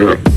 girl.